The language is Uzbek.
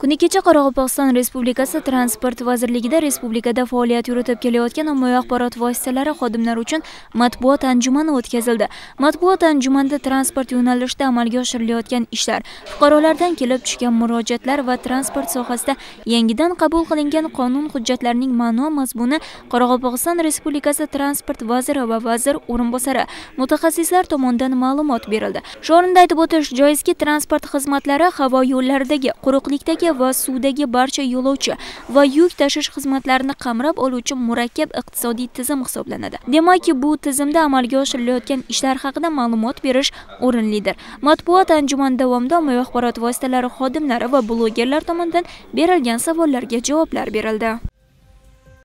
kuni kecha qoraqalpog'iston respublikasi transport vazirligida respublikada faoliyat yuritib kelayotgan ommaviy axborot vositalari xodimlari uchun matbuot anjumani o'tkazildi. Matbuot anjumanida transport yo'nalishida amalga oshirilayotgan ishlar fuqarolardan kelib tushgan murojaatlar va transport sohasida yangidan qabul qilingan qonun hujjatlarining ma'no mazmuni qoraqalpog'iston respublikasi transport vaziri va vazir o'rinbosari mutaxassislar tomonidan ma'lumot berildi. Shu o'rinda aytib o'tish joizki transport xizmatlari havo yo'llaridagi quruqlikdagi va suvdagi barcha yo'lovchi va yuk tashish xizmatlarini qamrab oluvchi murakkab iqtisodiy tizim hisoblanadi. Demakki bu tizimda amalga oshirilayotgan ishlar haqida ma'lumot berish o'rinlidir. Matbuot anjumani davomida ommaviy axborot vositalari xodimlari va blogerlar tomonidan berilgan savollarga javoblar berildi.